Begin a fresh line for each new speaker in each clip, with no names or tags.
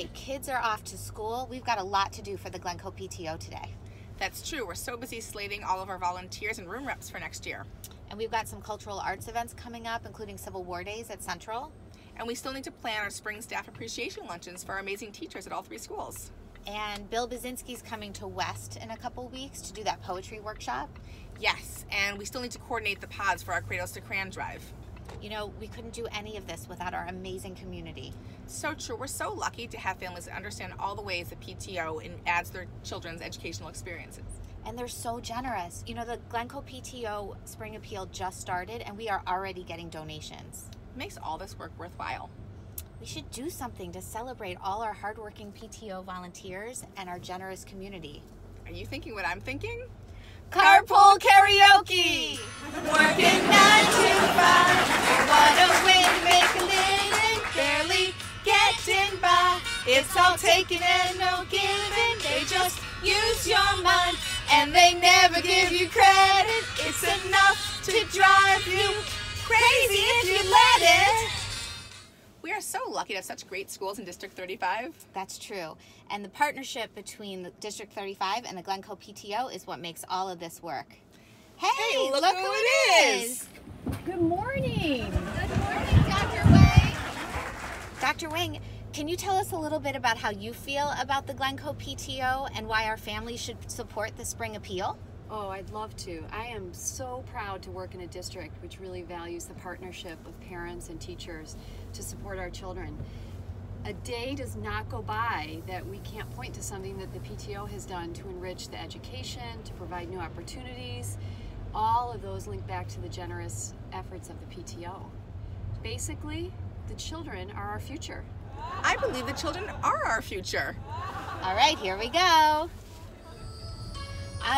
right, kids are off to school. We've got a lot to do for the Glencoe PTO today.
That's true. We're so busy slating all of our volunteers and room reps for next year.
And we've got some cultural arts events coming up, including Civil War Days at Central.
And we still need to plan our spring staff appreciation luncheons for our amazing teachers at all three schools.
And Bill Bazinski's coming to West in a couple weeks to do that poetry workshop.
Yes, and we still need to coordinate the pods for our Cradles to Crayons drive.
You know, we couldn't do any of this without our amazing community.
So true. We're so lucky to have families that understand all the ways the PTO and adds their children's educational experiences.
And they're so generous. You know, the Glencoe PTO Spring Appeal just started and we are already getting donations.
It makes all this work worthwhile.
We should do something to celebrate all our hardworking PTO volunteers and our generous community.
Are you thinking what I'm thinking?
Carpool karaoke!
Working nine to five.
What a way to make a living! Barely getting by.
It's all taken and no giving.
They just use your mind and they never give you credit.
It's enough to drive you crazy if you let it. We are so lucky to have such great schools in District 35.
That's true. And the partnership between the District 35 and the Glencoe PTO is what makes all of this work. Hey,
Hey, look who
who
it
it
is.
is!
Good morning.
Good morning, Dr. Wang. Dr. Wang, can you tell us a little bit about how you feel about the Glencoe PTO and why our families should support the Spring Appeal?
Oh, I'd love to. I am so proud to work in a district which really values the partnership of parents and teachers to support our children. A day does not go by that we can't point to something that the PTO has done to enrich the education, to provide new opportunities. All of those link back to the generous efforts of the PTO. Basically, the children are our future.
I believe the children are our future.
All right, here we go.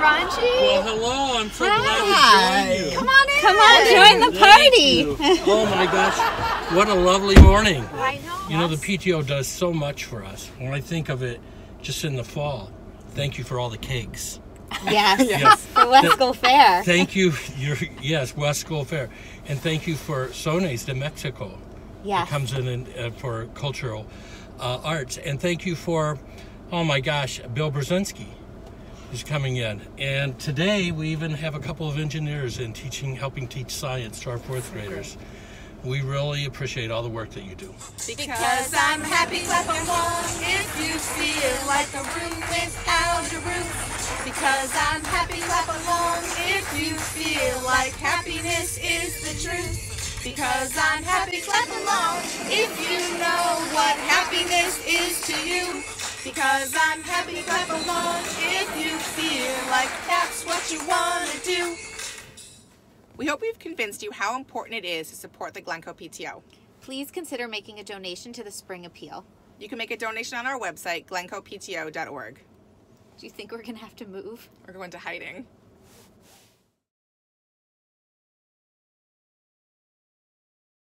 Ranji.
Well, hello. I'm so glad to join you.
Come on in.
Come on,
join the party.
Oh my gosh, what a lovely morning.
I know.
You know, the PTO does so much for us. When I think of it just in the fall, thank you for all the cakes.
Yes.
Yes.
For West School Fair.
Thank you, your, yes, West School Fair. And thank you for Sones de Mexico.
Yes.
That comes in and, uh, for cultural uh, arts. And thank you for, oh my gosh, Bill Brzezinski is coming in. And today we even have a couple of engineers in teaching, helping teach science to our fourth graders. We really appreciate all the work that you do.
Because I'm happy, clap along if you feel like a room without a roof. Because I'm happy, clap along if you feel like happiness is the truth. Because I'm happy, clap along if you know what happiness is to you. Because I'm happy, clap along if you feel like that's what you want to do. We hope we've convinced you how important it is to support the Glencoe PTO.
Please consider making a donation to the Spring Appeal.
You can make a donation on our website, glencoepto.org.
Do you think we're going to have to move?
Or go into hiding.